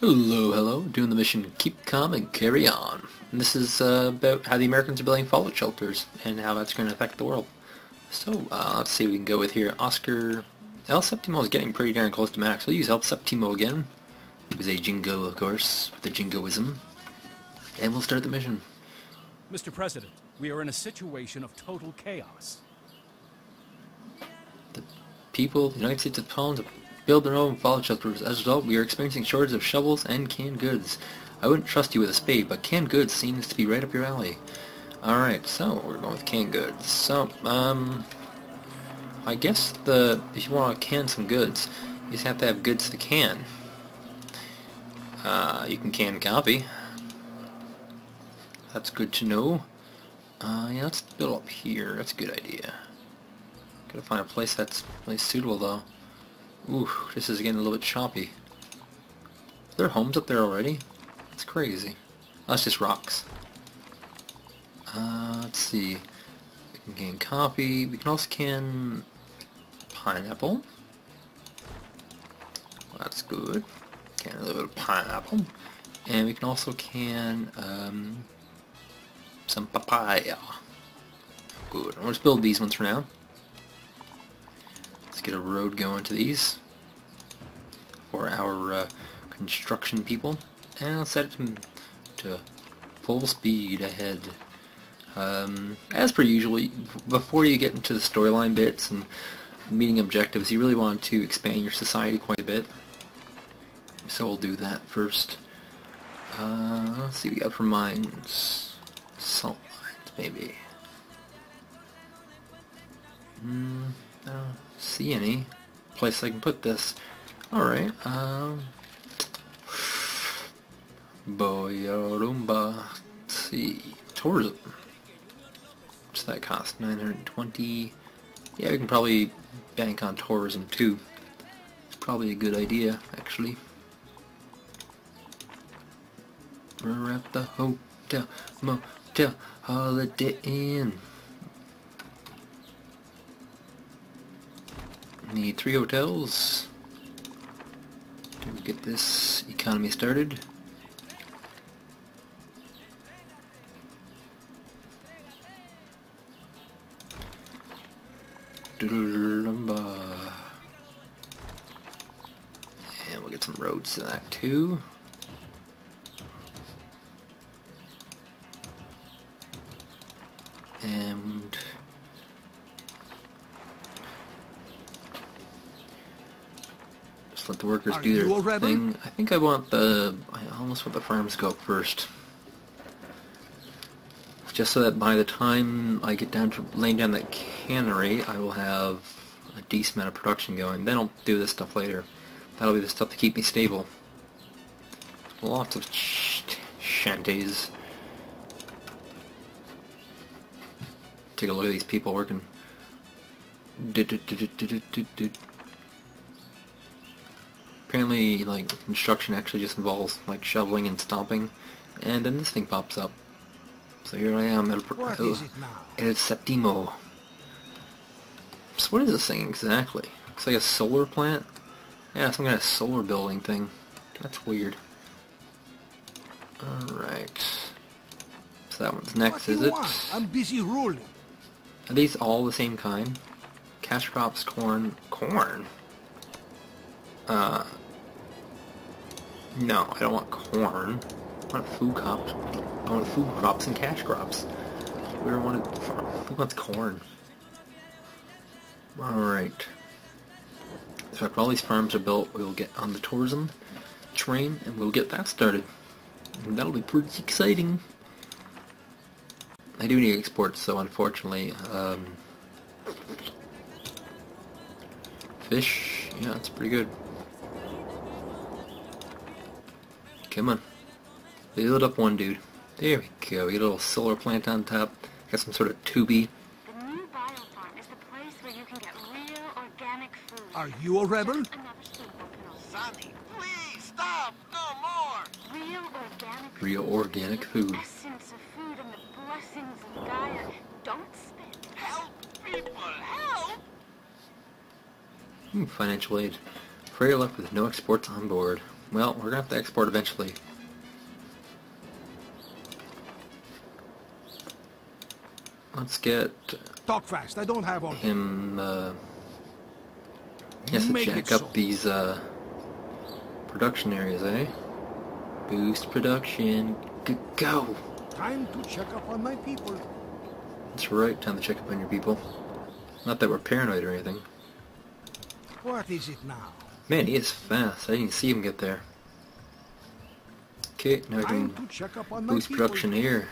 Hello, hello. Doing the mission Keep Calm and Carry On. And this is uh, about how the Americans are building fallout shelters and how that's going to affect the world. So, uh, let's see what we can go with here. Oscar... El Septimo is getting pretty darn close to max. We'll use El Septimo again. He was a jingo, of course, with the jingoism. And we'll start the mission. Mr. President, we are in a situation of total chaos. The people, the United States of Poland, to build their own fallout shelters. As a result, we are experiencing shortage of shovels and canned goods. I wouldn't trust you with a spade, but canned goods seems to be right up your alley. Alright, so we're going with canned goods. So, um, I guess the if you want to can some goods, you just have to have goods to can. Uh, you can can coffee. That's good to know. Uh, yeah, let's build up here. That's a good idea. Gotta find a place that's really suitable though. Ooh, this is getting a little bit choppy. Are there homes up there already? That's crazy. That's just rocks. Uh, let's see. We can can coffee. We can also can pineapple. That's good. Can a little bit of pineapple. And we can also can um, some papaya. Good. I'm going to build these ones for now. Let's get a road going to these for our uh, construction people. And I'll set it to, to full speed ahead. Um, as per usual, before you get into the storyline bits and meeting objectives, you really want to expand your society quite a bit. So we'll do that first. Uh, let's see we got for mines. Salt mines, maybe. Hmm, I don't see any place I can put this. Alright, um... Boyorumba. Let's see. Tourism. What's that cost? 920 Yeah, we can probably bank on tourism too. It's probably a good idea, actually. We're at the hotel, motel, holiday inn. Need three hotels to get this economy started. And we'll get some roads to that too. And just let the workers Are do their thing. I think I want the I almost want the farms to go up first. Just so that by the time I get down to laying down that cannery, I will have a decent amount of production going. Then I'll do this stuff later. That'll be the stuff to keep me stable. Lots of sh shanties. Take a look at these people working. Apparently, like, construction actually just involves, like, shoveling and stomping. And then this thing pops up. So here I am at a, What is it now? El Septimo. So what is this thing exactly? Looks like a solar plant? Yeah, some kind of solar building thing. That's weird. Alright. So that one's next, is it? I'm busy ruling. Are these all the same kind? Cash crops, corn, corn? Uh, no, I don't want corn. I want food crops. Want food crops and cash crops. We don't want to farm. Who wants corn? Alright. So after all these farms are built, we'll get on the tourism train and we'll get that started. And that'll be pretty exciting. I do need exports, so unfortunately, um, fish, yeah, it's pretty good. Come on. Build up one dude. There we go. We get a little solar plant on top. Got some sort of tubey. The new biofarm is the place where you can get real organic food. Are you a rebel? Another steam volcano. Sunny, please stop! No more! Real organic food. Real organic food. essence of food and the blessings of Gaia. Don't spit. Help people! Help! Hmm, financial aid. Freya left with no exports on board. Well, we're gonna have to export eventually. Let's get Talk fast. I don't have all him, uh... He has to it so. up these, uh... Production areas, eh? Boost production. G- go! Time to check up on my people. That's right, time to check up on your people. Not that we're paranoid or anything. What is it now? Man, he is fast. I didn't see him get there. Okay, now we can to check up on my boost production here.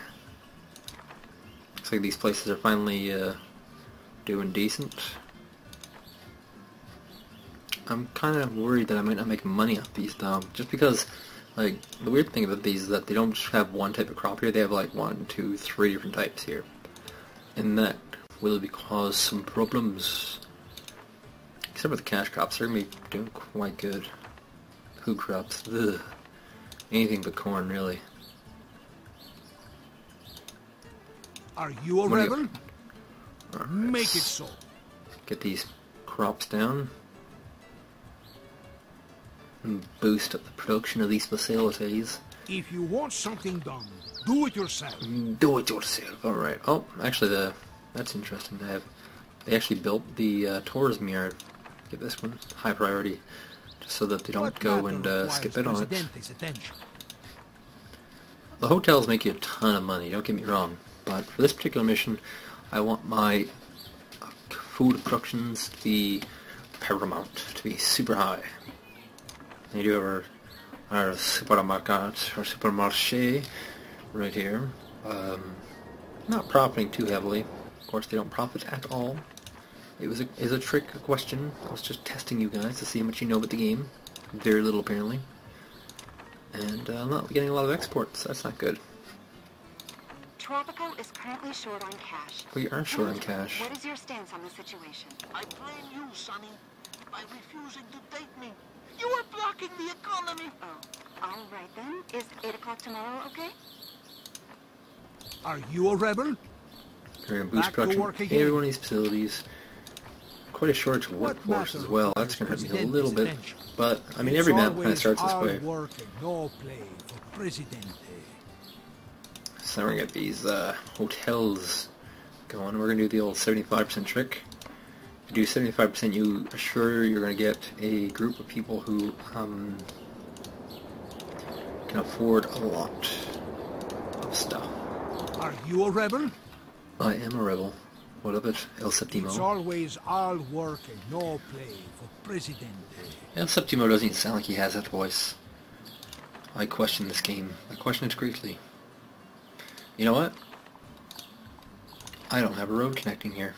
Looks like these places are finally uh, doing decent. I'm kind of worried that I might not make money off these though, just because, like, the weird thing about these is that they don't just have one type of crop here, they have like one, two, three different types here. And that will be cause some problems. Except for the cash crops, they're going to be doing quite good. Food crops, ugh. Anything but corn, really. Are you a What you- rebel? Alright, Make it so. Get these crops down. And boost up the production of these facilities. If you want something done, do it yourself. Do it yourself. Alright. Oh, actually, the that's interesting to have. They actually built the uh, tourism yard. Get this one. High priority. Just so that they don't What go and uh, skip it on it. Attention? The hotels make you a ton of money, don't get me wrong, but for this particular mission, I want my uh, food productions to be paramount, to be super high. We do have our, our supermarket, or supermarché, right here. Um, not profiting too heavily. Of course, they don't profit at all. It was a, is a trick question. I was just testing you guys to see how much you know about the game. Very little, apparently. And uh, I'm not getting a lot of exports. That's not good. Tropico is currently short on cash. We are short on cash. What is your stance on the situation? I blame you, Sunny, by refusing to date me. You are blocking the economy. Oh, all right then. Is 8 o'clock tomorrow okay? Are you a rebel? We're going to boost production work in again. every one of these facilities. Quite a shortage of workforce as well. That's going to hurt me a little bit. But, I mean, every map kind of starts this hard way. work no play for Presidente. So we're going to get these uh, hotels going. We're going to do the old 75% trick. If you do 75%, you assure you're going to get a group of people who um, can afford a lot of stuff. Are you a rebel? I am a rebel. What of it, El It's Septimo? always all work and no play for Presidente. El Septimo doesn't even sound like he has that voice. I question this game. I question it greatly. You know what? I don't have a road connecting here.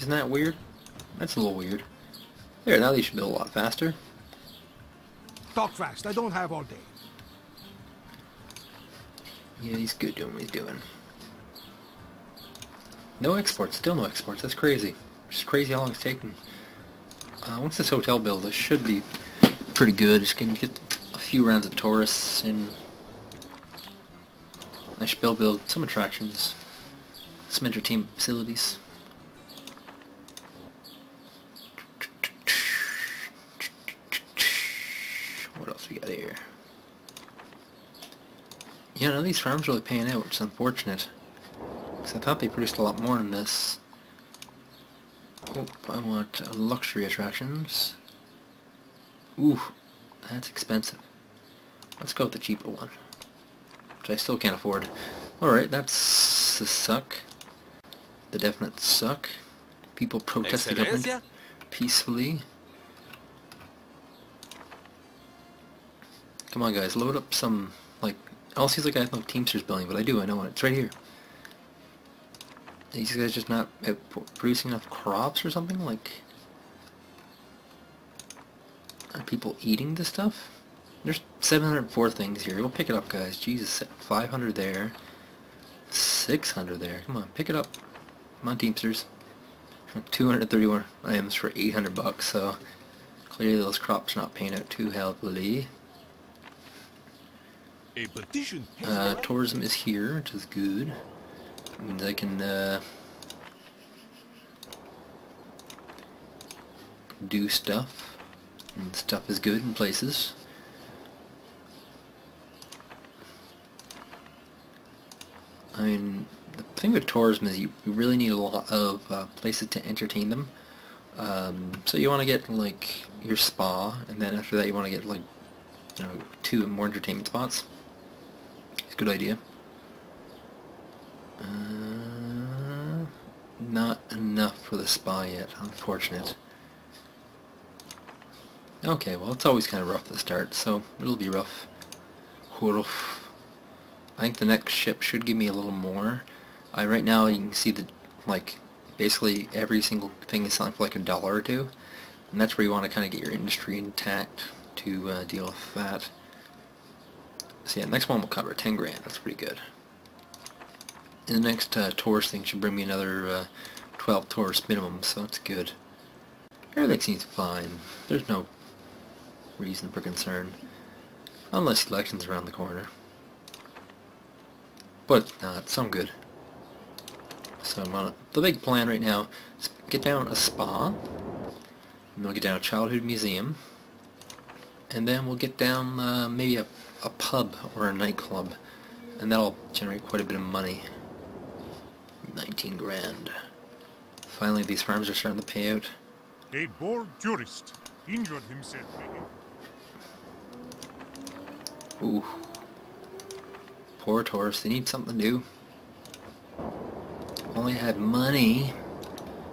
Isn't that weird? That's a little weird. There, now they should build a lot faster. Talk fast. I don't have all day. Yeah, he's good doing what he's doing. No exports, still no exports. That's crazy. Just crazy how long it's taking. Uh, once this hotel built, this should be pretty good. Just gonna get a few rounds of tourists and I should build build some attractions, some entertainment facilities. What else we got here? Yeah, none of these farms really paying out, which is unfortunate. Because I thought they produced a lot more than this. Oh, I want uh, luxury attractions. Ooh, that's expensive. Let's go with the cheaper one. Which I still can't afford. Alright, that's the suck. The definite suck. People protest the government peacefully. Come on guys, load up some, like, I all seems like I have no Teamsters building, but I do, I know it. It's right here. These guys just not uh, producing enough crops or something? Like, are people eating this stuff? There's 704 things here. Go pick it up, guys. Jesus, 500 there. 600 there. Come on, pick it up. Come on, Teamsters. 231 items for 800 bucks, so clearly those crops not paying out too heavily. A petition has Uh, tourism is here, which is good. Means I can uh, do stuff, and stuff is good in places. I mean, the thing with tourism is you, really need a lot of uh, places to entertain them. Um, so you want to get like your spa, and then after that you want to get like you know two more entertainment spots. It's a good idea. Uh, not enough for the spa yet, unfortunate. Okay, well it's always kind of rough at the start, so it'll be rough. Rough. I think the next ship should give me a little more. I right now you can see that like basically every single thing is selling for like a dollar or two, and that's where you want to kind of get your industry intact to uh, deal with that. So yeah, next one will cover 10 grand. That's pretty good. And the next uh, tourist thing should bring me another uh, 12 tourists minimum, so that's good. Everything seems fine. There's no reason for concern. Unless election's around the corner. But it's not, so I'm good. So I'm on a, the big plan right now is get down a spa, and then we'll get down a childhood museum, and then we'll get down uh, maybe a, a pub or a nightclub, and that'll generate quite a bit of money. 19 grand. Finally, these farms are starting to pay out. A bored jurist injured himself Ooh. Poor tourists, they need something to do. If Only I had money. You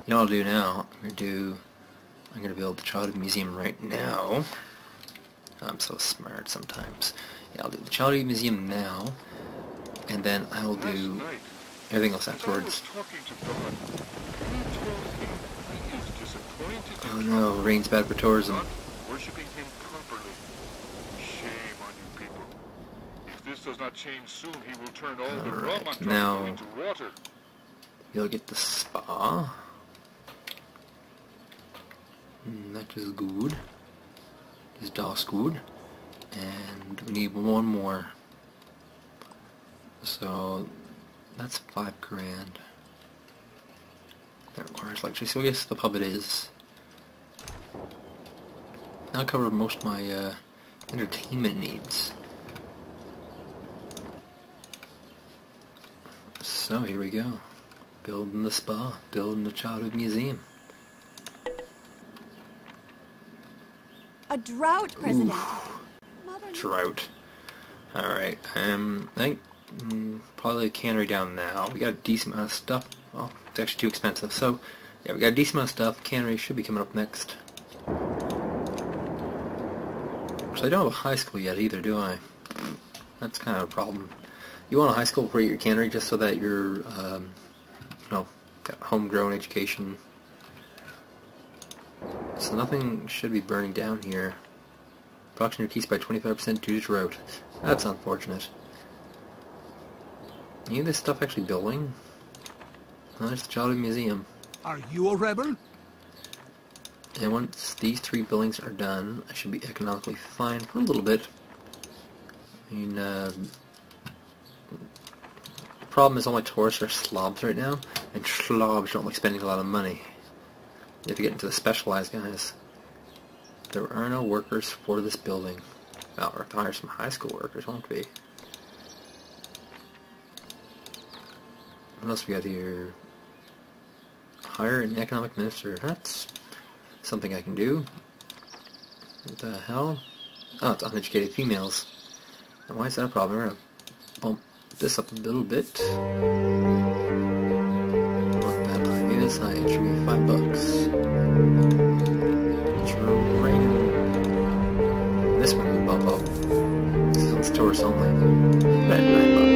know what I'll do now? I'm gonna do I'm gonna build the childhood museum right now. I'm so smart sometimes. Yeah, I'll do the childhood museum now. And then I'll do everything else afterwards. Oh no, rain's bad for tourism. Worshipping him properly. Shame on you people. If this does not change soon, he will turn all the Alright, rum I'm now- into water. You'll get the spa. Mm, that is good. Is das good. And we need one more. So that's five grand. That requires electricity. So I guess the pub it is. Now cover most of my uh, entertainment needs. So here we go. Building the spa, building the childhood museum. A drought, President. Drought. Alright, um, I think mm, probably a cannery down now. We got a decent amount of stuff. Well, it's actually too expensive. So, yeah, we got a decent amount of stuff. Cannery should be coming up next. So I don't have a high school yet either, do I? That's kind of a problem. You want a high school for your cannery just so that you're, um, you know, got homegrown education. So nothing should be burning down here. Production increased by 25% due to drought. That's unfortunate. Any of this stuff actually building? Oh, there's the childhood museum. Are you a rebel? And once these three buildings are done, I should be economically fine for a little bit. I mean, uh, problem is all my tourists are slobs right now, and slobs don't like spending a lot of money. If you have to get into the specialized guys. There are no workers for this building. Well, to hire some high school workers, won't we? What else we got here? Hire an economic minister. That's something I can do. What the hell? Oh, it's uneducated females. And why is that a problem? We're gonna bump this up a little bit. Not this high. It should be five bucks. This one will bump up. This is on stores only. At nine bucks.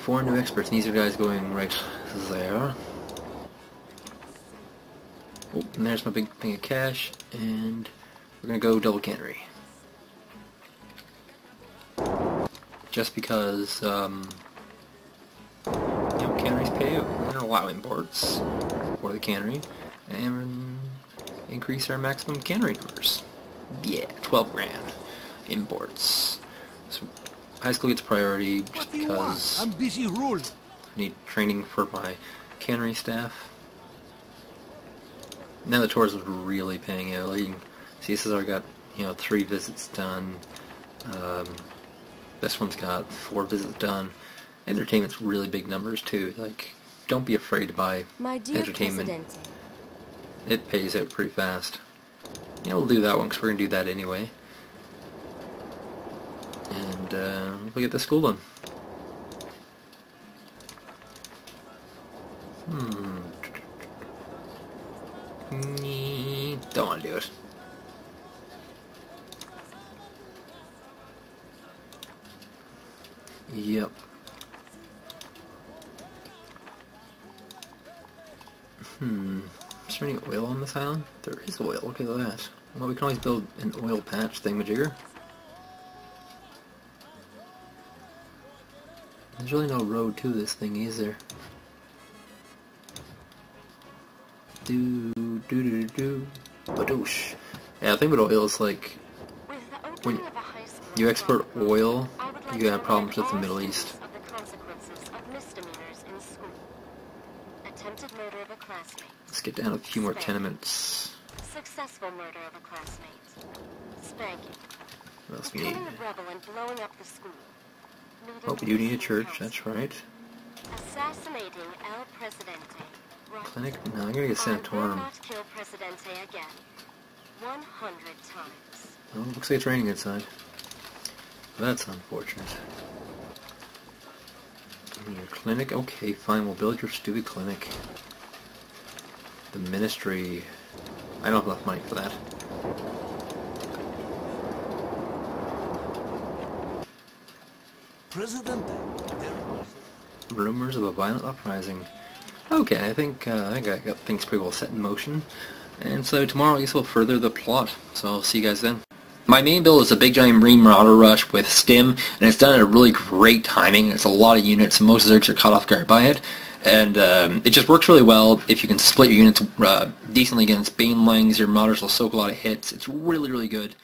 Four new experts, and these are guys going right there. Oh, and there's my big thing of cash, and we're gonna go double cannery. Just because, um, you know, canneries pay out. We're gonna allow imports for the cannery, and increase our maximum cannery numbers. Yeah, 12 grand imports. So high school gets priority just What do you want? because I'm busy ruling. I need training for my cannery staff. Now the tourism's really paying out. Like, CSSR got, you know, three visits done. Um, this one's got four visits done. Entertainment's really big numbers too. Like, don't be afraid to buy My dear entertainment. Presidente, It pays out pretty fast. Yeah, we'll do that one because we're going to do that anyway. And uh, we'll get the school done. Hmm. Don't want to do it. Yep. Hmm. Is there any oil on this island? There is oil, look at that. Well, we can always build an oil patch thingamajigger. There's really no road to this thing, is there? Do do do do do. Badoosh. Yeah, I think with oil is like when opening of a high school you export oil, I would like you have problems with the Middle East. Of the consequences of misdemeanors in school. Attempted murder of a classmate. Let's get down a few more tenements. Successful murder of a classmate. Spanking. What else we need? Oh, we do need a church, that's right. Assassinating El Presidente. Right. Clinic? No, I'm gonna get not kill Presidente again. 100 times. Looks like it's raining inside. That's unfortunate. Your clinic? Okay, fine, we'll build your stupid clinic. The ministry... I don't have enough money for that. Was Rumors of a violent uprising. Okay, I think uh, I think I got things pretty well set in motion. And so tomorrow I guess we'll further the plot. So I'll see you guys then. My main build is a big giant Marine Marauder Rush with Stim, and it's done at a really great timing. It's a lot of units, most Zergs are caught off guard by it. And um, it just works really well if you can split your units uh, decently against Banelings. Your Marauders will soak a lot of hits. It's really, really good.